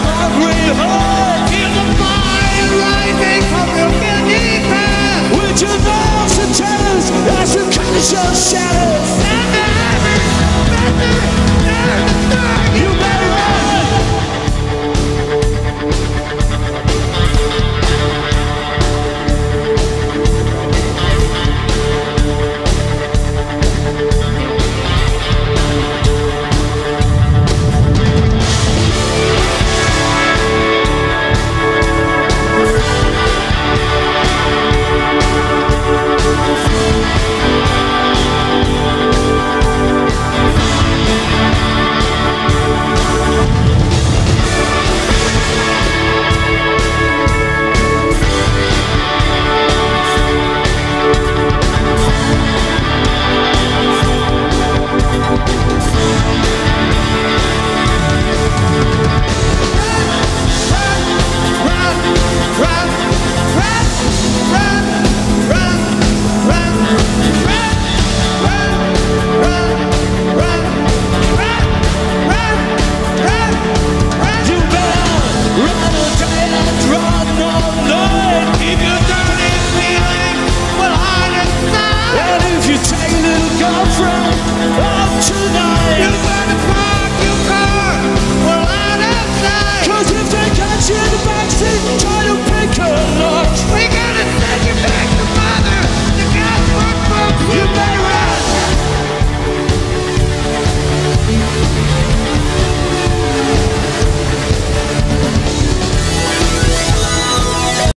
hungry heart. Girlfriend out tonight,